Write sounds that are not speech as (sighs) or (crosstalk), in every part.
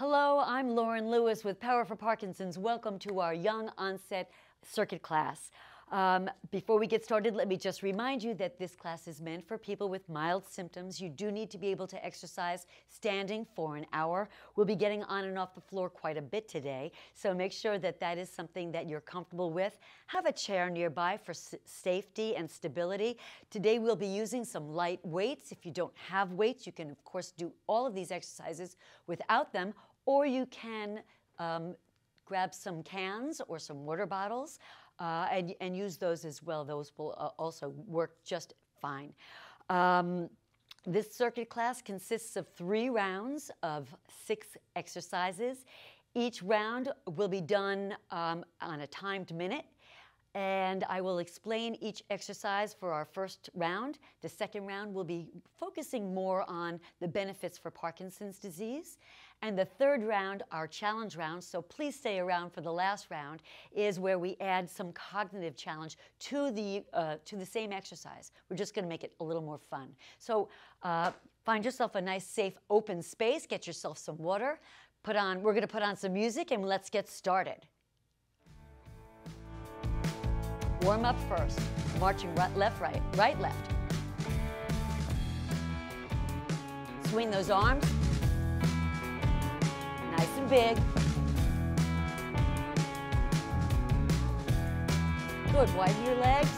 Hello, I'm Lauren Lewis with Power for Parkinson's. Welcome to our Young Onset Circuit class. Um, before we get started, let me just remind you that this class is meant for people with mild symptoms. You do need to be able to exercise standing for an hour. We'll be getting on and off the floor quite a bit today, so make sure that that is something that you're comfortable with. Have a chair nearby for safety and stability. Today we'll be using some light weights. If you don't have weights, you can of course do all of these exercises without them, or you can um, grab some cans or some water bottles uh, and, and use those as well. Those will uh, also work just fine. Um, this circuit class consists of three rounds of six exercises. Each round will be done um, on a timed minute. And I will explain each exercise for our first round. The second round will be focusing more on the benefits for Parkinson's disease. And the third round, our challenge round, so please stay around for the last round, is where we add some cognitive challenge to the, uh, to the same exercise. We're just going to make it a little more fun. So uh, find yourself a nice, safe, open space. Get yourself some water. Put on, we're going to put on some music and let's get started. Warm up first. Marching right, left, right, right, left. Swing those arms nice and big. Good, widen your legs.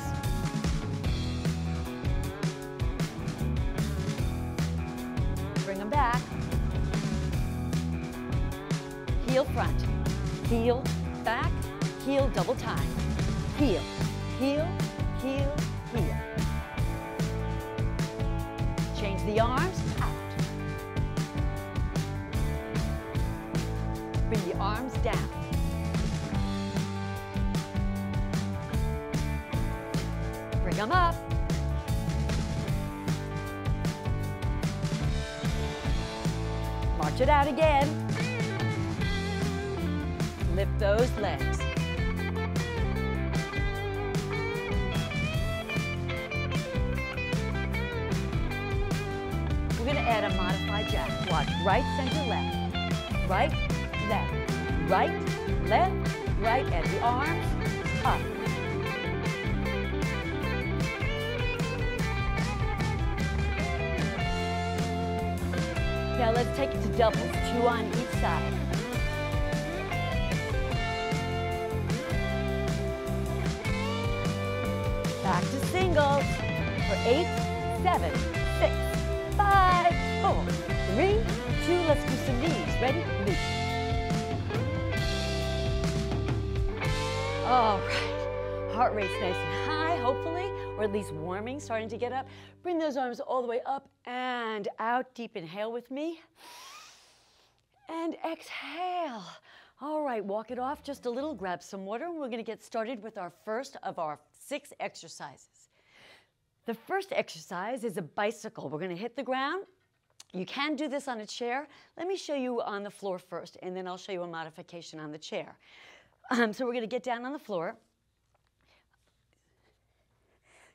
Bring them back. Heel front, heel back, heel double time. Heel, heel, heel, heel. Change the arms, arms down. Bring them up. March it out again. Lift those legs. We're to add a modified jack. Watch right, center, left. Right, right, left, right, and the arms up. Now let's take it to doubles, two on each side. Back to singles for eight, seven, six, five, four, three, two. Let's do some knees. Ready? Loose. All right, heart rate's nice and high, hopefully, or at least warming, starting to get up. Bring those arms all the way up and out. Deep inhale with me. And exhale. All right, walk it off just a little, grab some water, and we're gonna get started with our first of our six exercises. The first exercise is a bicycle. We're gonna hit the ground. You can do this on a chair. Let me show you on the floor first, and then I'll show you a modification on the chair. Um, so we're going to get down on the floor.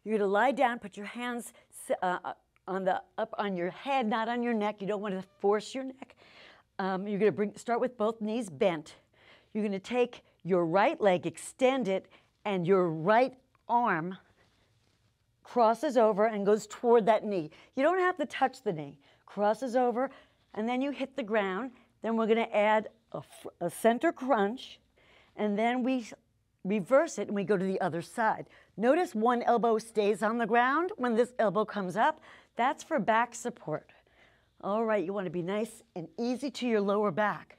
You're going to lie down, put your hands uh, on the up on your head, not on your neck. You don't want to force your neck. Um, you're going to bring, start with both knees bent. You're going to take your right leg, extend it, and your right arm crosses over and goes toward that knee. You don't have to touch the knee. Crosses over, and then you hit the ground. Then we're going to add a, a center crunch and then we reverse it and we go to the other side. Notice one elbow stays on the ground when this elbow comes up. That's for back support. All right, you want to be nice and easy to your lower back.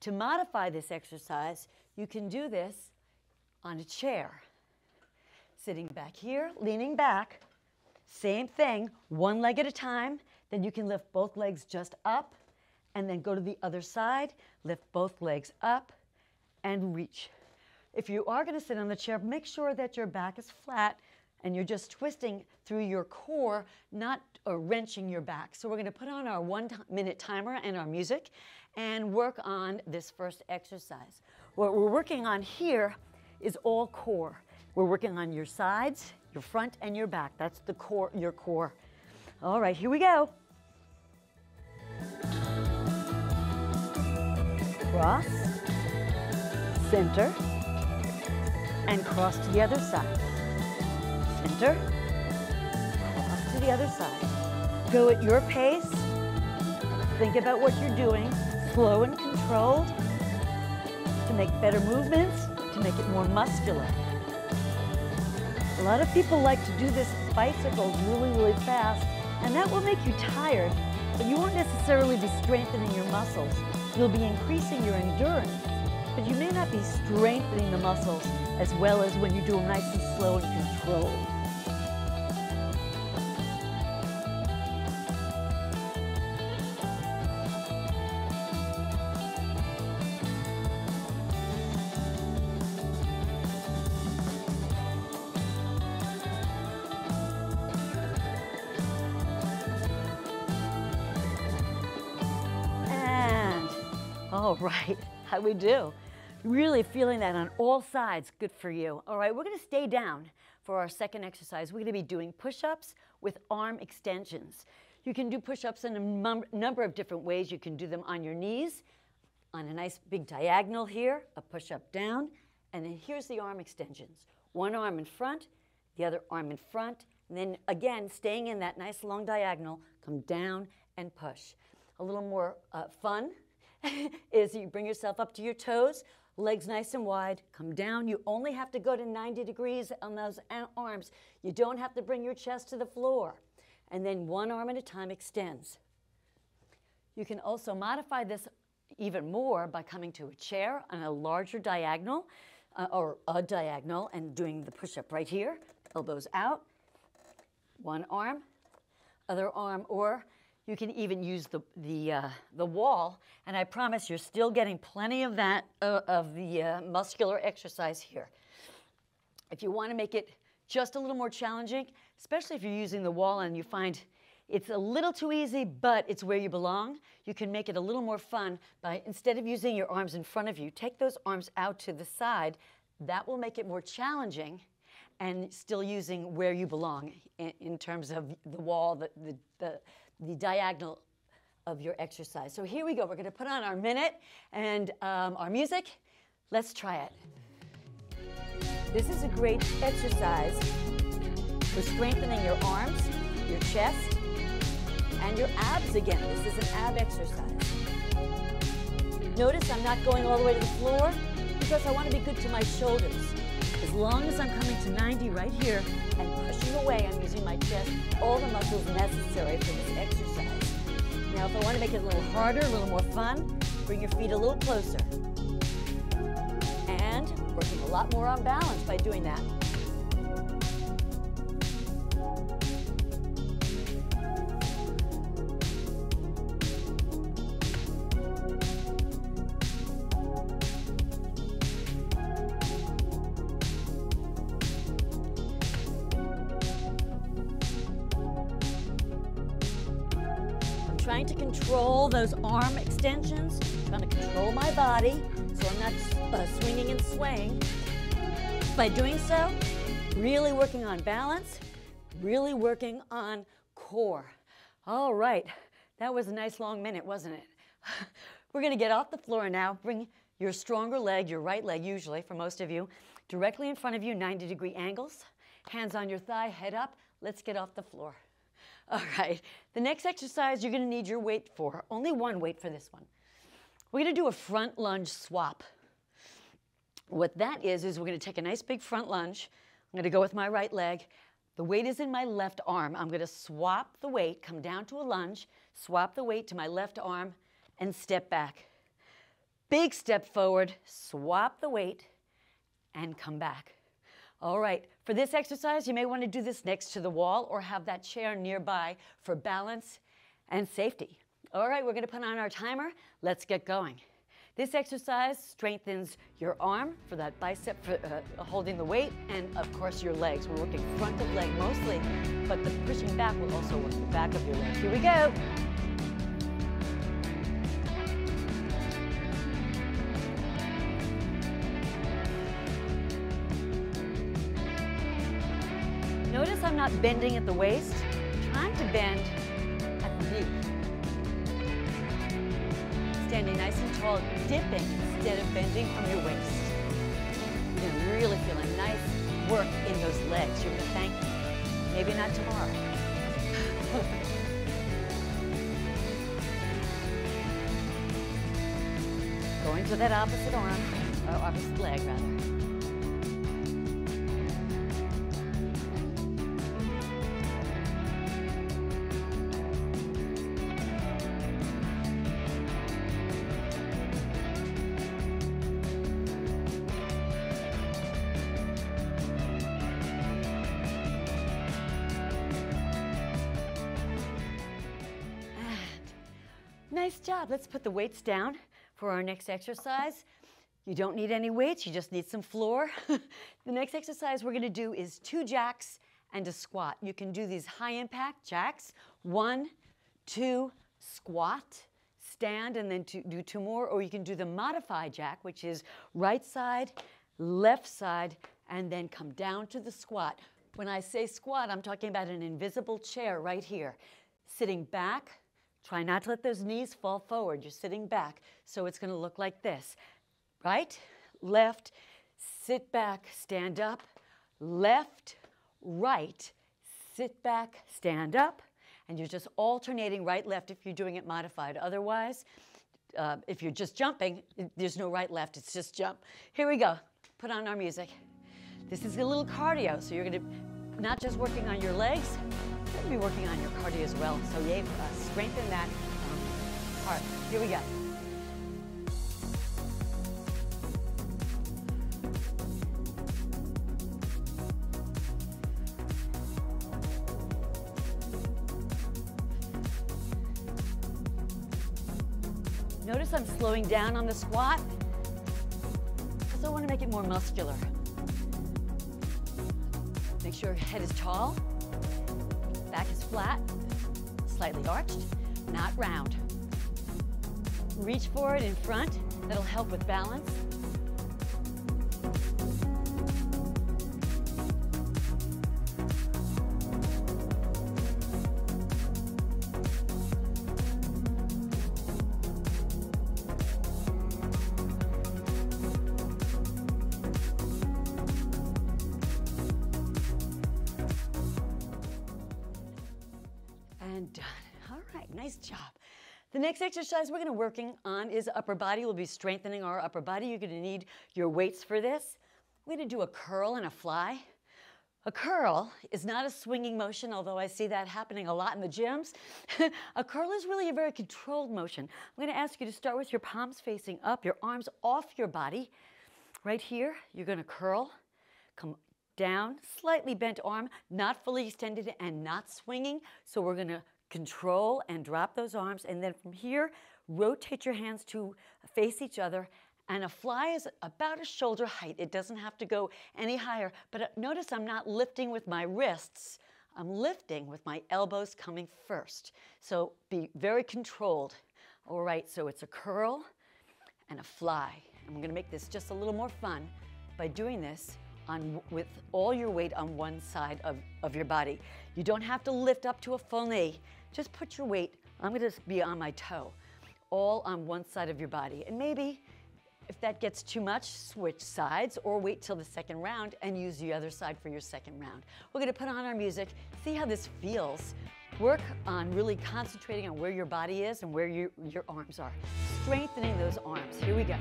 To modify this exercise, you can do this on a chair. Sitting back here, leaning back, same thing, one leg at a time. Then you can lift both legs just up and then go to the other side, lift both legs up, and reach. If you are going to sit on the chair, make sure that your back is flat and you're just twisting through your core, not uh, wrenching your back. So we're going to put on our one minute timer and our music and work on this first exercise. What we're working on here is all core. We're working on your sides, your front, and your back. That's the core, your core. All right, here we go. cross, center, and cross to the other side. Center, cross to the other side. Go at your pace. Think about what you're doing, slow and controlled, to make better movements, to make it more muscular. A lot of people like to do this bicycle really, really fast, and that will make you tired, but you won't necessarily be strengthening your muscles. You'll be increasing your endurance, but you may not be strengthening the muscles as well as when you do them nice and slow and controlled. All (laughs) right, how we do? Really feeling that on all sides, good for you. All right, we're gonna stay down for our second exercise. We're gonna be doing push-ups with arm extensions. You can do push-ups in a num- number of different ways. You can do them on your knees, on a nice big diagonal here, a push-up down, and then here's the arm extensions. One arm in front, the other arm in front, and then again, staying in that nice long diagonal, come down and push. A little more uh, fun (laughs) is you bring yourself up to your toes, legs nice and wide, come down. You only have to go to 90 degrees on those arms. You don't have to bring your chest to the floor. And then one arm at a time extends. You can also modify this even more by coming to a chair on a larger diagonal uh, or a diagonal and doing the push up right here, elbows out, one arm, other arm, or you can even use the, the, uh, the wall, and I promise you're still getting plenty of that, uh, of the uh, muscular exercise here. If you want to make it just a little more challenging, especially if you're using the wall and you find it's a little too easy, but it's where you belong, you can make it a little more fun by instead of using your arms in front of you, take those arms out to the side. That will make it more challenging and still using where you belong in, in terms of the wall, the, the, the, the diagonal of your exercise. So here we go. We're going to put on our minute and um, our music. Let's try it. This is a great exercise for strengthening your arms, your chest, and your abs again. This is an ab exercise. Notice I'm not going all the way to the floor because I want to be good to my shoulders. As long as I'm coming to 90 right here and pushing away, I'm using my chest, all the muscles necessary for this exercise. Now, if I want to make it a little harder, a little more fun, bring your feet a little closer. And working a lot more on balance by doing that. Trying to control those arm extensions, trying to control my body so I'm not uh, swinging and swaying. By doing so, really working on balance, really working on core. All right, that was a nice long minute, wasn't it? (laughs) We're gonna get off the floor now, bring your stronger leg, your right leg usually for most of you, directly in front of you, 90 degree angles, hands on your thigh, head up. Let's get off the floor. (laughs) All right, the next exercise you're gonna need your weight for, only one weight for this one. We're gonna do a front lunge swap. What that is, is we're gonna take a nice big front lunge. I'm gonna go with my right leg. The weight is in my left arm. I'm gonna swap the weight, come down to a lunge, swap the weight to my left arm, and step back. Big step forward, swap the weight, and come back. All right, for this exercise, you may want to do this next to the wall or have that chair nearby for balance and safety. All right, we're going to put on our timer. Let's get going. This exercise strengthens your arm for that bicep for uh, holding the weight and of course your legs. We're working front of leg mostly, but the pushing back will also work the back of your leg. Here we go. I'm not bending at the waist, I'm trying to bend at the knee. standing nice and tall, dipping instead of bending from your waist. You're gonna really feel a nice work in those legs. You're gonna thank me. Maybe not tomorrow. (laughs) Going to that opposite arm, or opposite leg rather. The weights down for our next exercise. You don't need any weights, you just need some floor. (laughs) the next exercise we're gonna do is two jacks and a squat. You can do these high impact jacks. One, two, squat, stand, and then do two more. Or you can do the modified jack, which is right side, left side, and then come down to the squat. When I say squat, I'm talking about an invisible chair right here. Sitting back, Try not to let those knees fall forward. You're sitting back. So it's going to look like this. Right, left, sit back, stand up. Left, right, sit back, stand up. And you're just alternating right, left if you're doing it modified. Otherwise, uh, if you're just jumping, there's no right, left. It's just jump. Here we go. Put on our music. This is a little cardio. So you're going to not just working on your legs, be working on your cardio as well. So yay for us. Strengthen that um, part. Here we go. Notice I'm slowing down on the squat because I want to make it more muscular. Make sure your head is tall. Flat, slightly arched, not round. Reach forward in front. That'll help with balance. Nice job. The next exercise we're going to working on is upper body. We'll be strengthening our upper body. You're going to need your weights for this. We're going to do a curl and a fly. A curl is not a swinging motion, although I see that happening a lot in the gyms. (laughs) a curl is really a very controlled motion. I'm going to ask you to start with your palms facing up, your arms off your body. Right here, you're going to curl, come down, slightly bent arm, not fully extended and not swinging. So we're going to Control and drop those arms. And then from here, rotate your hands to face each other. And a fly is about a shoulder height. It doesn't have to go any higher. But uh, notice I'm not lifting with my wrists. I'm lifting with my elbows coming first. So be very controlled. All right, so it's a curl and a fly. And I'm gonna make this just a little more fun by doing this on, with all your weight on one side of, of your body. You don't have to lift up to a full knee. Just put your weight, I'm gonna be on my toe, all on one side of your body. And maybe if that gets too much, switch sides or wait till the second round and use the other side for your second round. We're gonna put on our music, see how this feels. Work on really concentrating on where your body is and where your, your arms are. Strengthening those arms. Here we go.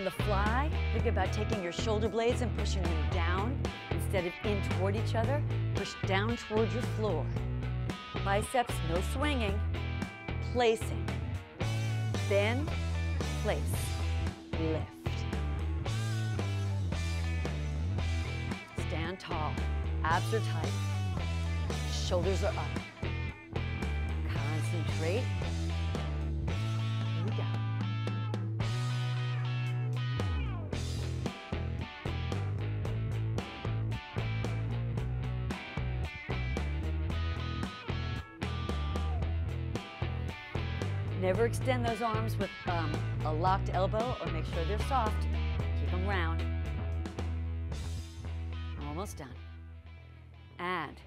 On the fly, think about taking your shoulder blades and pushing them down instead of in toward each other, push down toward your floor. Biceps, no swinging, placing. Bend, place, lift. Stand tall, abs are tight, shoulders are up. Concentrate, Never extend those arms with um, a locked elbow or make sure they're soft. Keep them round. Almost done. And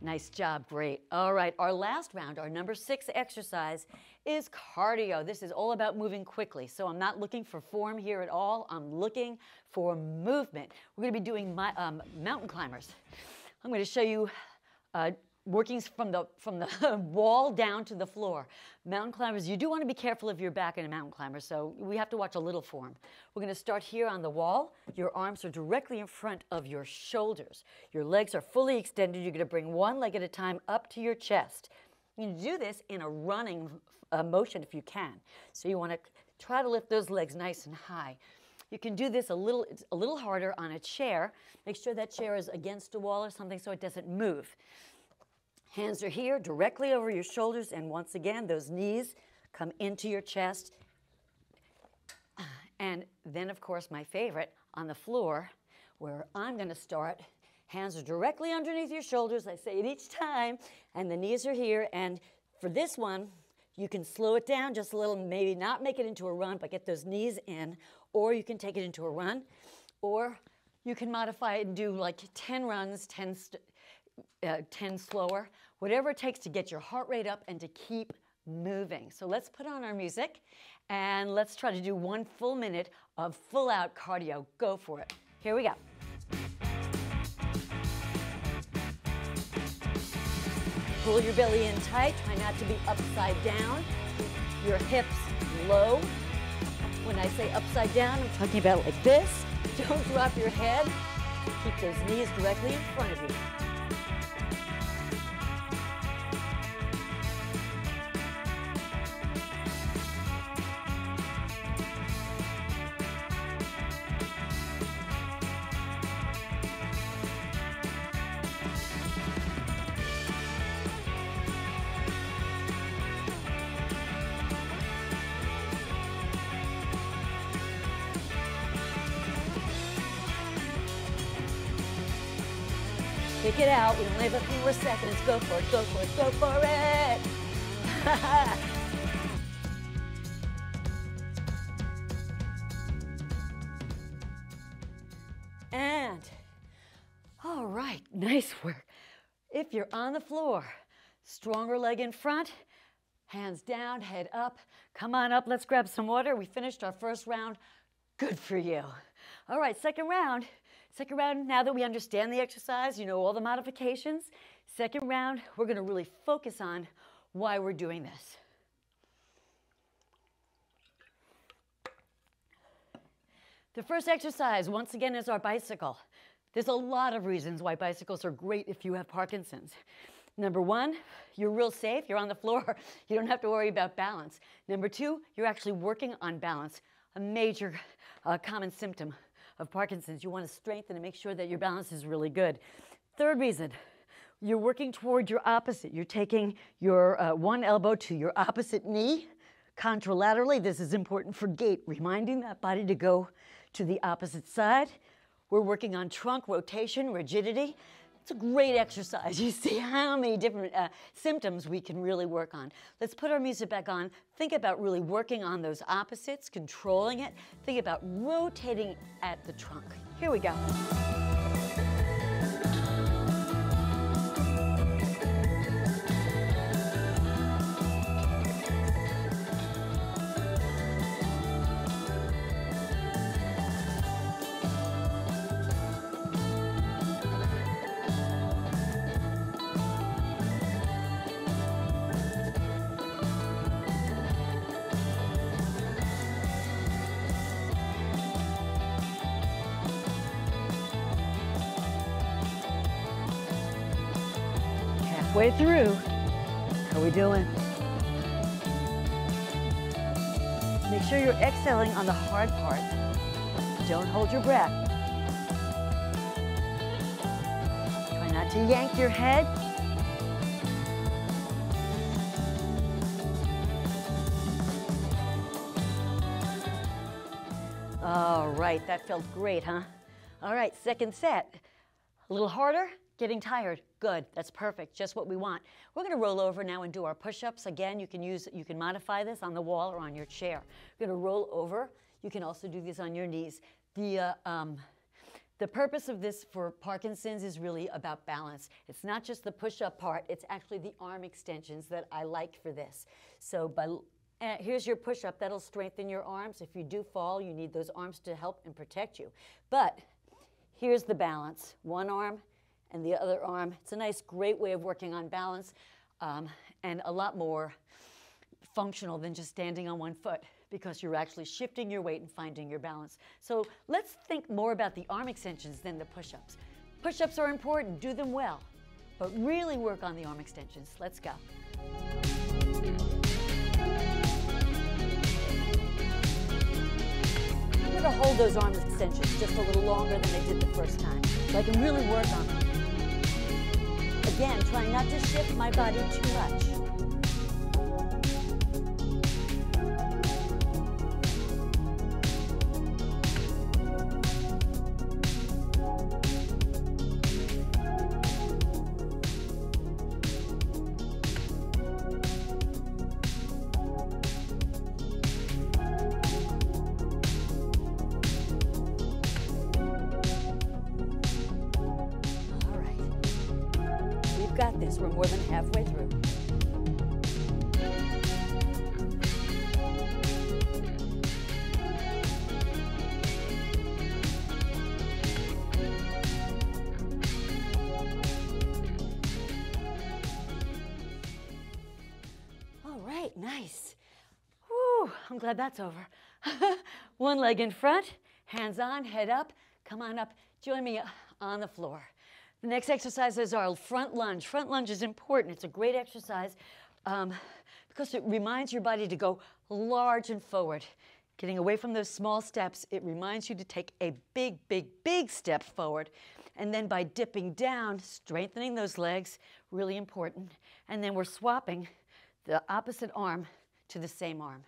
Nice job, great. All right, our last round, our number six exercise is cardio. This is all about moving quickly. So I'm not looking for form here at all. I'm looking for movement. We're gonna be doing my, um, mountain climbers. I'm gonna show you uh, working from the, from the (laughs) wall down to the floor. Mountain climbers, you do want to be careful if you're back in a mountain climber, so we have to watch a little form. We're going to start here on the wall. Your arms are directly in front of your shoulders. Your legs are fully extended. You're going to bring one leg at a time up to your chest. You do this in a running uh, motion if you can. So you want to try to lift those legs nice and high. You can do this a little, a little harder on a chair. Make sure that chair is against a wall or something so it doesn't move. Hands are here, directly over your shoulders, and once again, those knees come into your chest. And then, of course, my favorite, on the floor, where I'm going to start. Hands are directly underneath your shoulders. I say it each time, and the knees are here. And for this one, you can slow it down just a little, maybe not make it into a run, but get those knees in, or you can take it into a run, or you can modify it and do like 10 runs, 10, uh, 10 slower, whatever it takes to get your heart rate up and to keep moving. So let's put on our music and let's try to do one full minute of full out cardio. Go for it. Here we go. Pull your belly in tight. Try not to be upside down. Your hips low. When I say upside down, I'm talking about like this. (laughs) Don't drop your head. Keep those knees directly in front of you. Kick it out. We only have a few more seconds. Go for it, go for it, go for it. (laughs) and, all right, nice work. If you're on the floor, stronger leg in front, hands down, head up. Come on up, let's grab some water. We finished our first round. Good for you. All right, second round. Second round, now that we understand the exercise, you know all the modifications. Second round, we're gonna really focus on why we're doing this. The first exercise, once again, is our bicycle. There's a lot of reasons why bicycles are great if you have Parkinson's. Number one, you're real safe. You're on the floor. (laughs) You don't have to worry about balance. Number two, you're actually working on balance, a major uh, common symptom of Parkinson's, you want to strengthen and make sure that your balance is really good. Third reason, you're working toward your opposite. You're taking your uh, one elbow to your opposite knee contralaterally. This is important for gait, reminding that body to go to the opposite side. We're working on trunk rotation, rigidity. It's a great exercise. (laughs) You see how many different uh, symptoms we can really work on. Let's put our music back on. Think about really working on those opposites, controlling it. Think about rotating at the trunk. Here we go. On the hard part. Don't hold your breath. Try not to yank your head. All right, that felt great, huh? All right, second set. A little harder, getting tired. Good, that's perfect, just what we want. We're gonna roll over now and do our push-ups. Again, you can use, you can modify this on the wall or on your chair. You're gonna roll over. You can also do these on your knees. The, uh, um, the purpose of this for Parkinson's is really about balance. It's not just the push-up part, it's actually the arm extensions that I like for this. So by, uh, here's your push-up, that'll strengthen your arms. If you do fall, you need those arms to help and protect you. But here's the balance, one arm and the other arm. It's a nice, great way of working on balance um, and a lot more functional than just standing on one foot because you're actually shifting your weight and finding your balance. So let's think more about the arm extensions than the push-ups. Push-ups are important, do them well, but really work on the arm extensions. Let's go. I'm gonna hold those arm extensions just a little longer than I did the first time, so I can really work on them. Again, trying not to shift my body too much. Got this. We're more than halfway through. All right, nice. Whew, I'm glad that's over. (laughs) One leg in front, hands on, head up. Come on up, join me on the floor. The next exercise is our front lunge. Front lunge is important. It's a great exercise um, because it reminds your body to go large and forward. Getting away from those small steps, it reminds you to take a big, big, big step forward. And then by dipping down, strengthening those legs, really important. And then we're swapping the opposite arm to the same arm.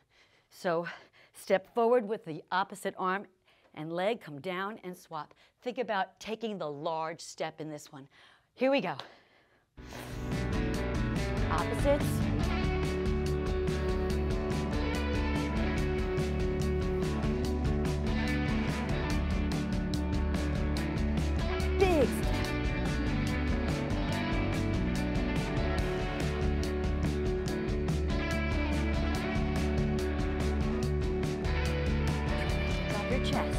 So step forward with the opposite arm and leg, come down and swap. Think about taking the large step in this one. Here we go. Opposites. Chest.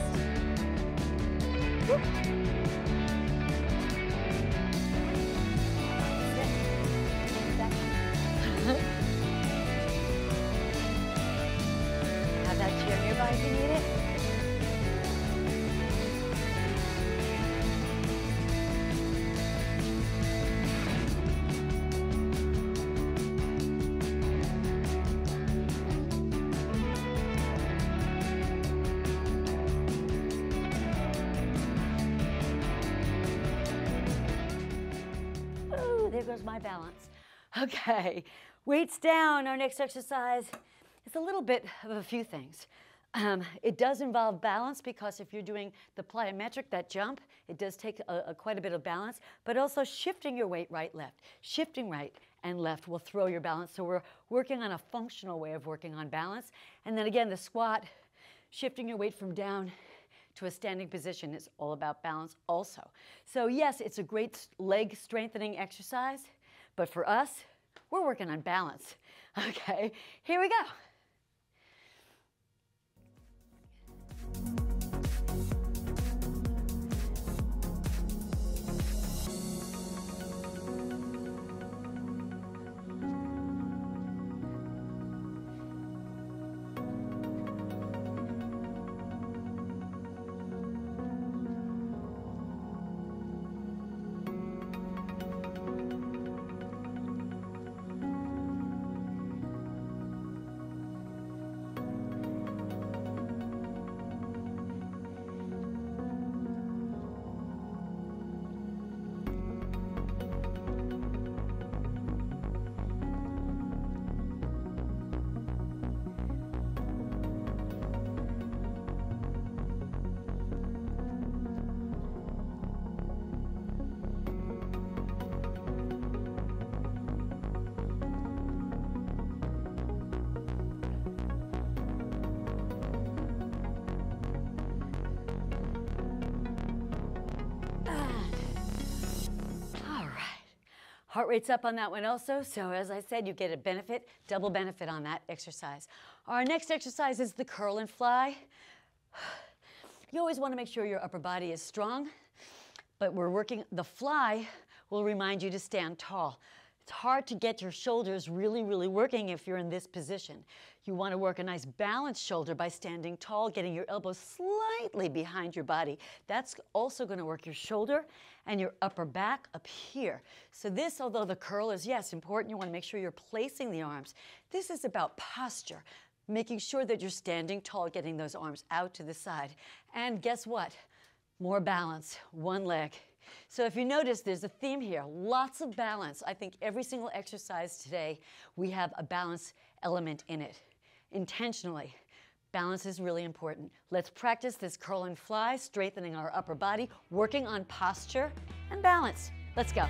Okay, weights down. Our next exercise is a little bit of a few things. Um, it does involve balance because if you're doing the plyometric, that jump, it does take a, a quite a bit of balance, but also shifting your weight right, left. Shifting right and left will throw your balance. So we're working on a functional way of working on balance. And then again, the squat, shifting your weight from down to a standing position is all about balance also. So yes, it's a great leg strengthening exercise, but for us, we're working on balance. (laughs) Okay, here we go. Rate's up on that one also. So as I said, you get a benefit, double benefit on that exercise. Our next exercise is the curl and fly. (sighs) You always want to make sure your upper body is strong, but we're working, the fly will remind you to stand tall. It's hard to get your shoulders really, really working if you're in this position. You want to work a nice balanced shoulder by standing tall, getting your elbows slightly behind your body. That's also going to work your shoulder and your upper back up here. So this, although the curl is, yes, important, you want to make sure you're placing the arms. This is about posture making sure that you're standing tall, getting those arms out to the side. And guess what? More balance, one leg. So if you notice, there's a theme here, lots of balance. I think every single exercise today, we have a balance element in it, intentionally. Balance is really important. Let's practice this curl and fly, strengthening our upper body, working on posture and balance. Let's go.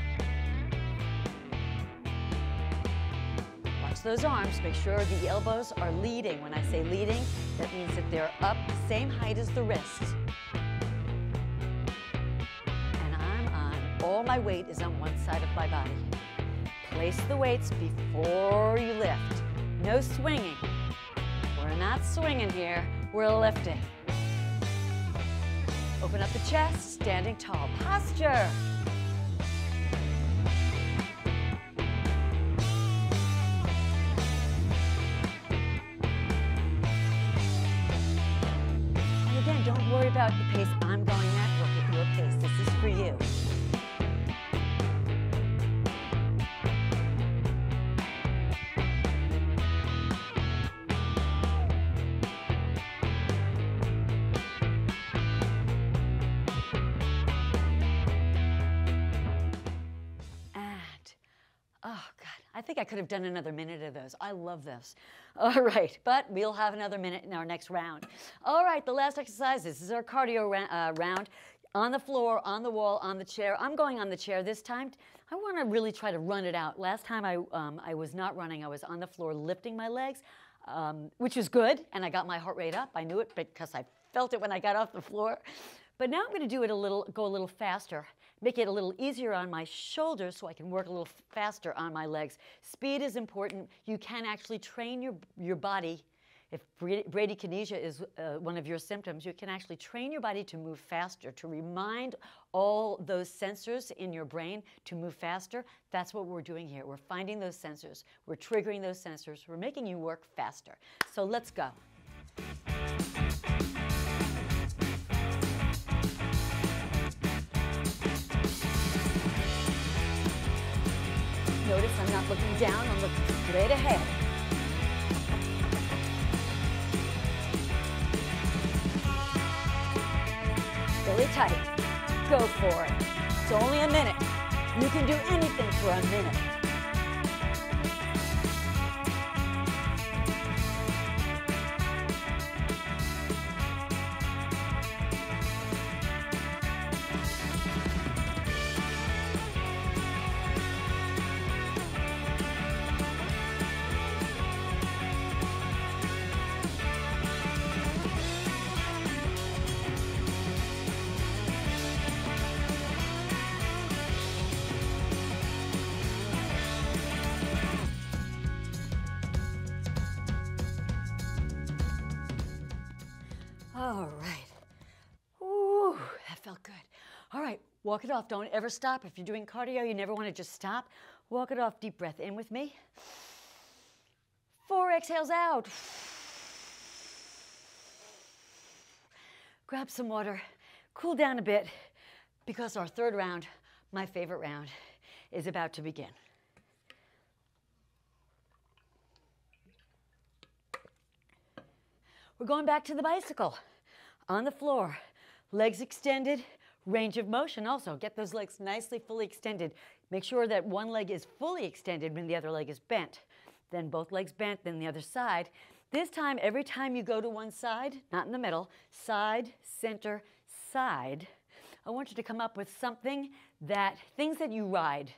Watch those arms. Make sure the elbows are leading. When I say leading, that means that they're up the same height as the wrists. All my weight is on one side of my body. Place the weights before you lift. No swinging. We're not swinging here, we're lifting. Open up the chest, standing tall. Posture. I think I could have done another minute of those. I love this. (laughs) All right, but we'll have another minute in our next round. All right, the last exercise. This is our cardio ra uh, round. On the floor, on the wall, on the chair. I'm going on the chair this time. I want to really try to run it out. Last time I, um, I was not running. I was on the floor lifting my legs, um, which was good, and I got my heart rate up. I knew it because I felt it when I got off the floor. But now I'm going to do it a little, go a little faster make it a little easier on my shoulders so I can work a little faster on my legs. Speed is important. You can actually train your, your body. If bradykinesia is uh, one of your symptoms, you can actually train your body to move faster, to remind all those sensors in your brain to move faster. That's what we're doing here. We're finding those sensors. We're triggering those sensors. We're making you work faster. So let's go. Not looking down, I'm looking straight ahead. Really tight. Go for it. It's only a minute. You can do anything for a minute. Walk it off. Don't ever stop. If you're doing cardio, you never want to just stop. Walk it off. Deep breath in with me. Four exhales out. Grab some water, cool down a bit, because our third round, my favorite round, is about to begin. We're going back to the bicycle on the floor, legs extended, range of motion also. Get those legs nicely fully extended. Make sure that one leg is fully extended when the other leg is bent. Then both legs bent, then the other side. This time, every time you go to one side, not in the middle, side, center, side, I want you to come up with something that, things that you ride.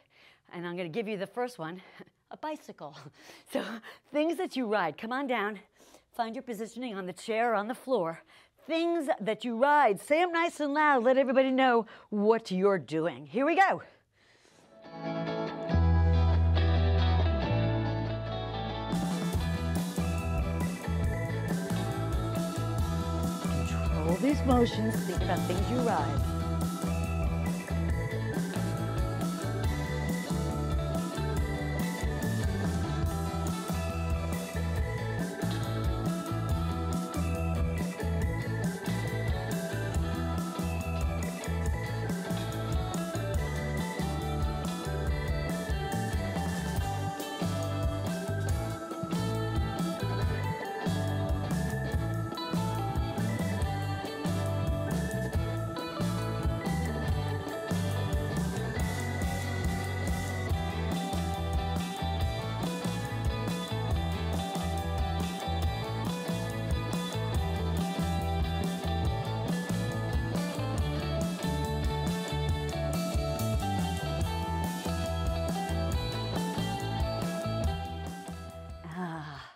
And I'm going to give you the first one, (laughs) a bicycle. (laughs) So things that you ride. Come on down. Find your positioning on the chair or on the floor things that you ride. Say them nice and loud. Let everybody know what you're doing. Here we go. Control these motions. Think about things you ride.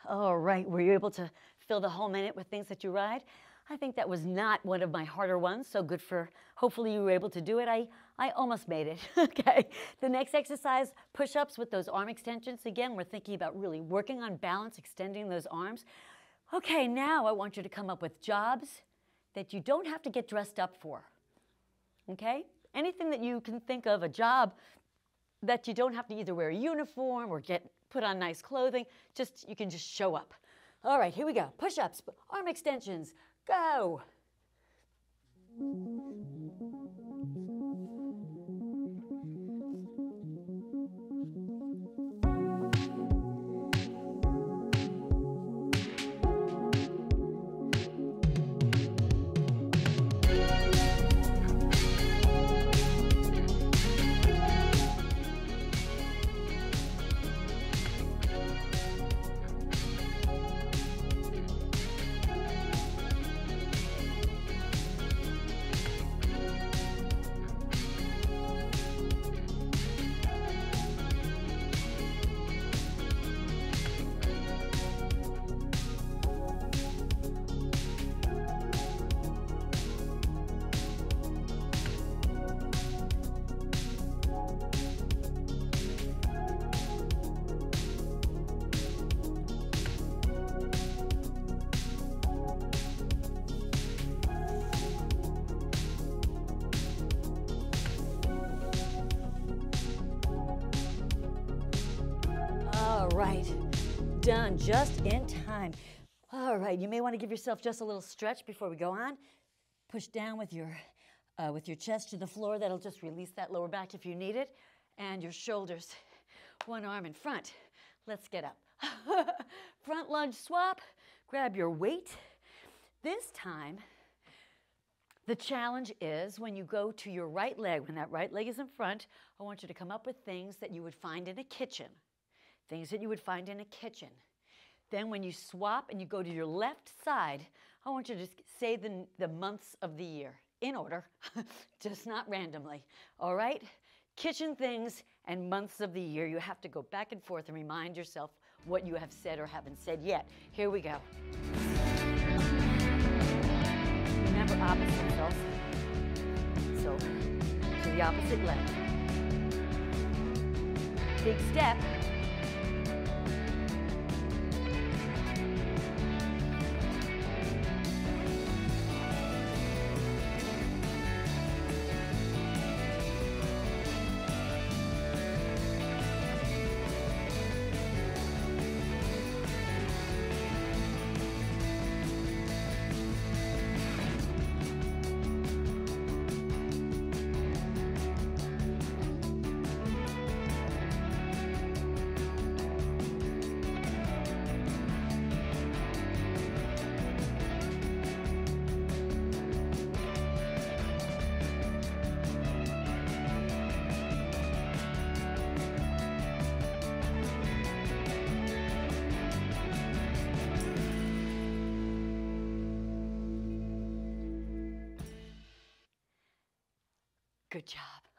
All right, were you able to fill the whole minute with things that you ride? I think that was not one of my harder ones, so good for, hopefully you were able to do it. I, I almost made it, (laughs) okay. The next exercise, push-ups with those arm extensions. Again, we're thinking about really working on balance, extending those arms. Okay, now I want you to come up with jobs that you don't have to get dressed up for, okay? Anything that you can think of, a job that you don't have to either wear a uniform or get put on nice clothing. Just, you can just show up. All right, here we go. Push-ups, arm extensions, go. Done just in time. All right, you may want to give yourself just a little stretch before we go on. Push down with your, uh, with your chest to the floor. That'll just release that lower back if you need it. And your shoulders, one arm in front. Let's get up. (laughs) front lunge swap, grab your weight. This time, the challenge is when you go to your right leg, when that right leg is in front, I want you to come up with things that you would find in a kitchen things that you would find in a kitchen. Then when you swap and you go to your left side, I want you to just say the, the months of the year in order, (laughs) just not randomly. All right? Kitchen things and months of the year. You have to go back and forth and remind yourself what you have said or haven't said yet. Here we go. Remember opposites also. So, to the opposite leg. Big step.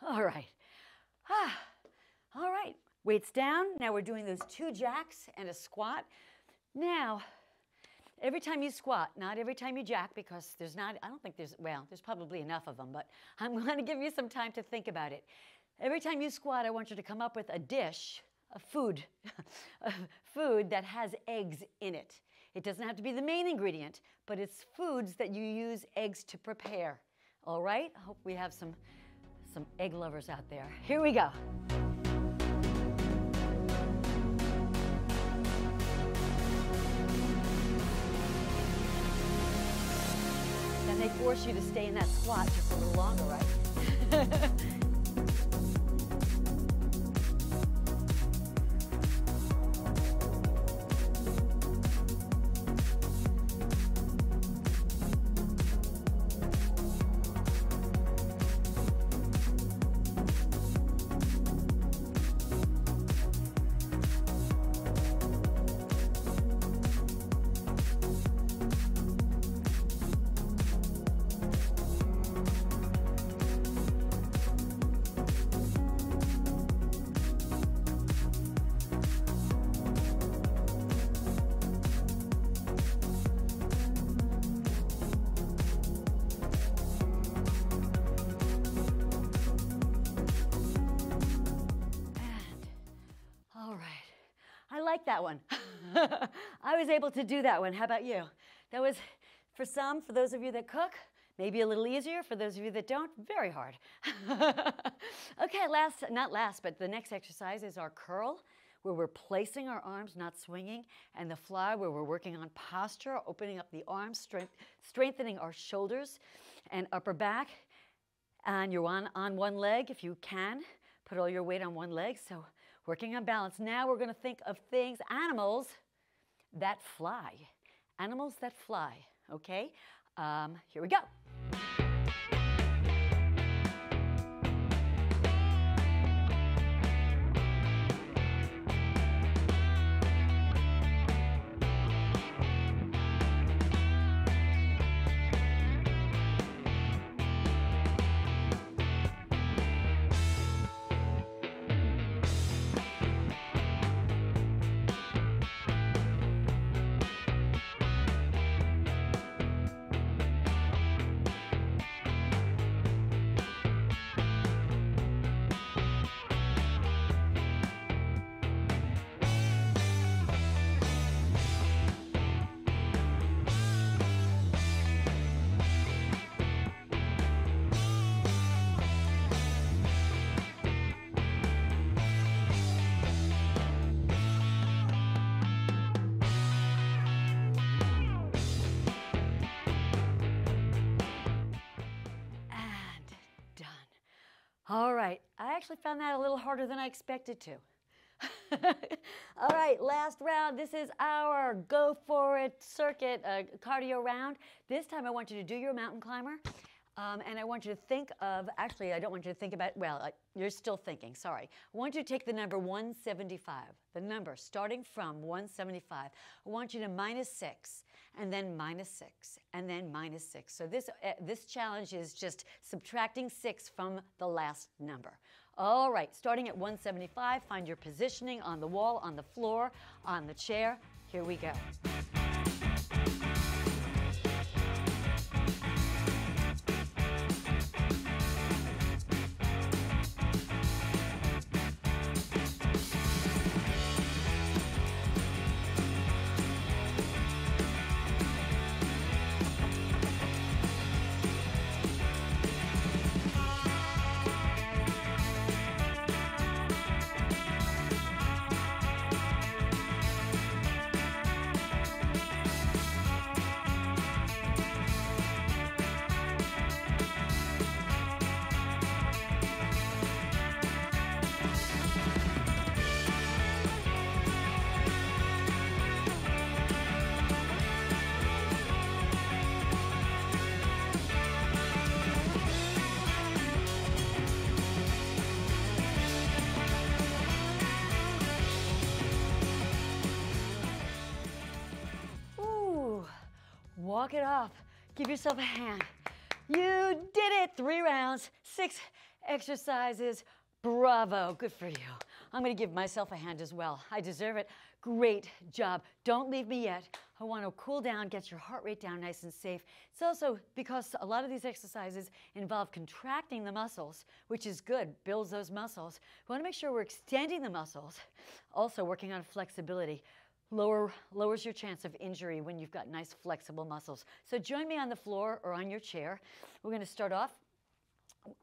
All right. Ah, all right. Weights down. Now we're doing those two jacks and a squat. Now, every time you squat, not every time you jack, because there's not, I don't think there's, well, there's probably enough of them, but (laughs) I'm going to give you some time to think about it. Every time you squat, I want you to come up with a dish, a food, (laughs) a food that has eggs in it. It doesn't have to be the main ingredient, but it's foods that you use eggs to prepare. All right? I hope we have some, some egg lovers out there. Here we go. Then they force you to stay in that squat just a little longer, right? (laughs) able to do that one. How about you? That was, for some, for those of you that cook, maybe a little easier. For those of you that don't, very hard. (laughs) okay, last, not last, but the next exercise is our curl, where we're placing our arms, not swinging, and the fly, where we're working on posture, opening up the arms, strength, strengthening our shoulders and upper back. And you're on, on one leg if you can. Put all your weight on one leg. So working on balance. Now we're going to think of things, animals that fly. Animals that fly, okay? Um, here we go. Found that a little harder than I expected to. (laughs) All right, last round. This is our go for it circuit uh, cardio round. This time I want you to do your mountain climber. Um, and I want you to think of, actually, I don't want you to think about, well, uh, you're still thinking, sorry. I want you to take the number 175, the number starting from 175. I want you to minus 6, and then minus 6, and then minus 6. So this, uh, this challenge is just subtracting 6 from the last number. All right, starting at 175, find your positioning on the wall, on the floor, on the chair. Here we go. Walk it off. Give yourself a hand. You did it. Three rounds, six exercises. Bravo. Good for you. I'm going to give myself a hand as well. I deserve it. Great job. Don't leave me yet. I want to cool down, get your heart rate down nice and safe. It's also because a lot of these exercises involve contracting the muscles, which is good, builds those muscles. We want to make sure we're extending the muscles, also working on flexibility. Lower, lowers your chance of injury when you've got nice flexible muscles. So join me on the floor or on your chair. We're going to start off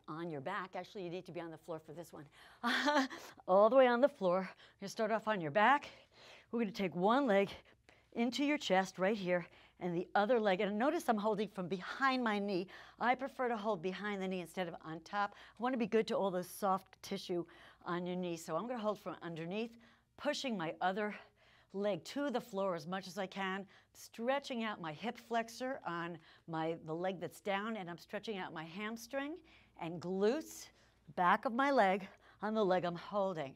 on your back. Actually, you need to be on the floor for this one. (laughs) All the way on the floor. We're going to start off on your back. We're going to take one leg into your chest right here and the other leg. And notice I'm holding from behind my knee. I prefer to hold behind the knee instead of on top. I want to be good to all the soft tissue on your knee. So I'm going to hold from underneath, pushing my other leg to the floor as much as I can, stretching out my hip flexor on my the leg that's down, and I'm stretching out my hamstring and glutes, back of my leg on the leg I'm holding.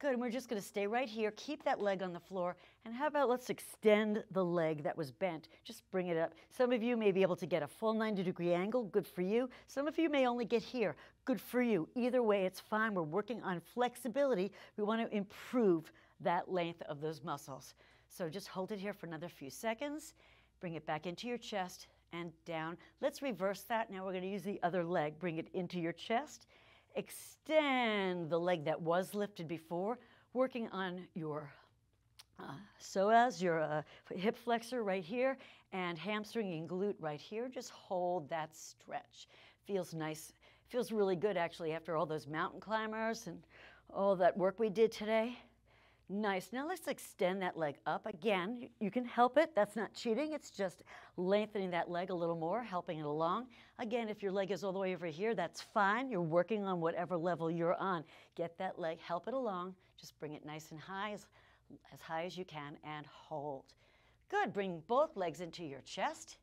Good, and we're just gonna stay right here, keep that leg on the floor, and how about let's extend the leg that was bent. Just bring it up. Some of you may be able to get a full 90 degree angle, good for you. Some of you may only get here, good for you. Either way, it's fine. We're working on flexibility. We wanna improve that length of those muscles. So just hold it here for another few seconds. Bring it back into your chest and down. Let's reverse that. Now we're going to use the other leg. Bring it into your chest. Extend the leg that was lifted before, working on your uh, psoas, your uh, hip flexor right here, and hamstring and glute right here. Just hold that stretch. Feels nice. Feels really good actually after all those mountain climbers and all that work we did today. Nice. Now let's extend that leg up. Again, you can help it. That's not cheating. It's just lengthening that leg a little more, helping it along. Again, if your leg is all the way over here, that's fine. You're working on whatever level you're on. Get that leg, help it along. Just bring it nice and high, as, as high as you can, and hold. Good. Bring both legs into your chest.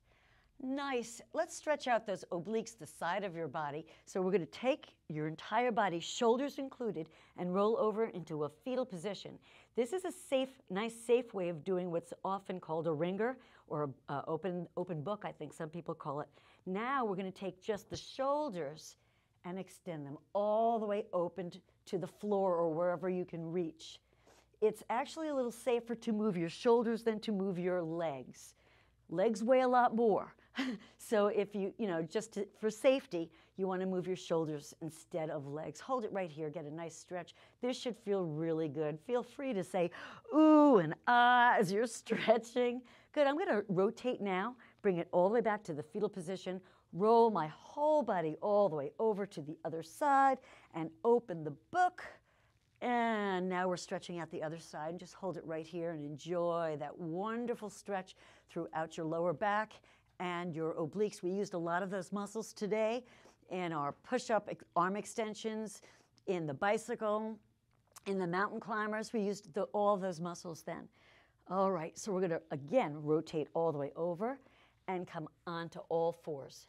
Nice. Let's stretch out those obliques, the side of your body. So we're going to take your entire body, shoulders included, and roll over into a fetal position. This is a safe, nice, safe way of doing what's often called a ringer or a open, open book, I think some people call it. Now we're going to take just the shoulders and extend them all the way open to the floor or wherever you can reach. It's actually a little safer to move your shoulders than to move your legs. Legs weigh a lot more. (laughs) so if you, you know, just to, for safety, you want to move your shoulders instead of legs. Hold it right here, get a nice stretch. This should feel really good. Feel free to say ooh and ah as you're (laughs) stretching. Good, I'm going to rotate now, bring it all the way back to the fetal position, roll my whole body all the way over to the other side and open the book. And now we're stretching out the other side. And just hold it right here and enjoy that wonderful stretch throughout your lower back and your obliques. We used a lot of those muscles today in our push-up arm extensions, in the bicycle, in the mountain climbers. We used the, all those muscles then. All right, so we're gonna, again, rotate all the way over and come onto all fours.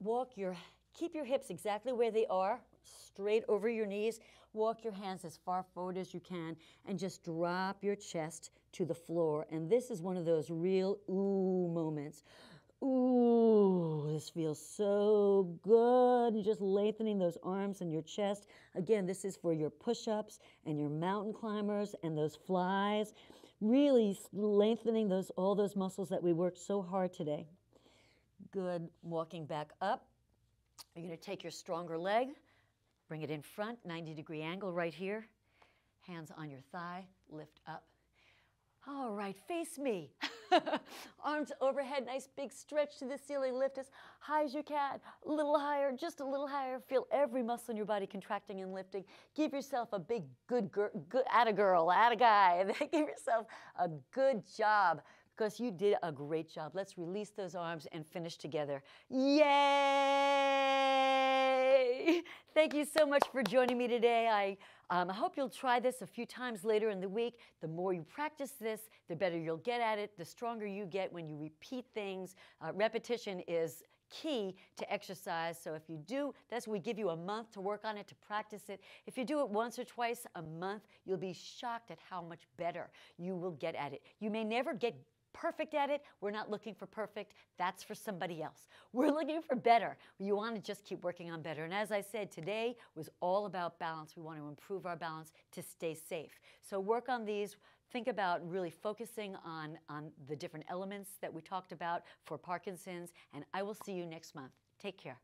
Walk your, keep your hips exactly where they are straight over your knees. Walk your hands as far forward as you can and just drop your chest to the floor. And this is one of those real ooh moments. Ooh, this feels so good. And just lengthening those arms and your chest. Again, this is for your push ups and your mountain climbers and those flies. Really lengthening those all those muscles that we worked so hard today. Good. Walking back up. You're going to take your stronger leg, Bring it in front, 90 degree angle right here. Hands on your thigh, lift up. All right, face me. (laughs) Arms overhead, nice big stretch to the ceiling. Lift as high as you can, a little higher, just a little higher. Feel every muscle in your body contracting and lifting. Give yourself a big, good, girl, good, at a girl, at a guy. (laughs) Give yourself a good job because you did a great job. Let's release those arms and finish together. Yay! (laughs) Thank you so much for joining me today. I um, hope you'll try this a few times later in the week. The more you practice this, the better you'll get at it, the stronger you get when you repeat things. Uh, repetition is key to exercise. So if you do, that's we give you a month to work on it, to practice it. If you do it once or twice a month, you'll be shocked at how much better you will get at it. You may never get perfect at it. We're not looking for perfect. That's for somebody else. (laughs) We're looking for better. You want to just keep working on better. And as I said, today was all about balance. We want to improve our balance to stay safe. So work on these. Think about really focusing on, on the different elements that we talked about for Parkinson's. And I will see you next month. Take care.